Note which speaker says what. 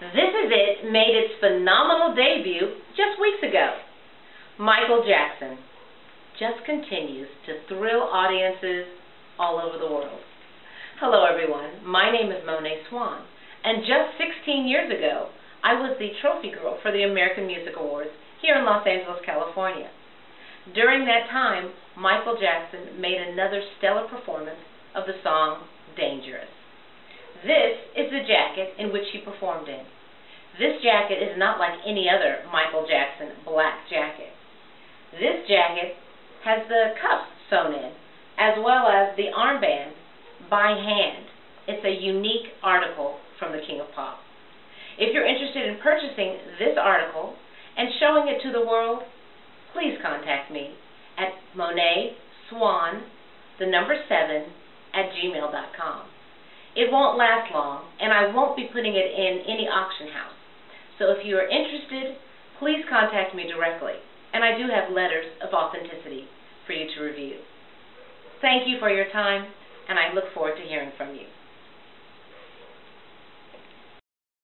Speaker 1: This Is It made its phenomenal debut just weeks ago. Michael Jackson just continues to thrill audiences all over the world. Hello everyone, my name is Mone Swann, and just 16 years ago, I was the trophy girl for the American Music Awards here in Los Angeles, California. During that time, Michael Jackson made another stellar performance of the song Dangerous. This is the jacket in which he performed in. This jacket is not like any other Michael Jackson black jacket. This jacket has the cuffs sewn in, as well as the armband by hand. It's a unique article from the King of Pop. If you're interested in purchasing this article and showing it to the world, please contact me at Mone Swann, the number 7, at gmail.com. It won't last long, and I won't be putting it in any auction house. So if you are interested, please contact me directly, and I do have letters of authenticity for you to review. Thank you for your time, and I look forward to hearing from you.